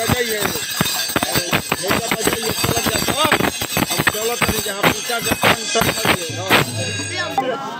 अरे, भैया बजाइए, चलत जाता हम चलत नहीं, जहाँ पूछा के पान तक खा लिए, हाँ।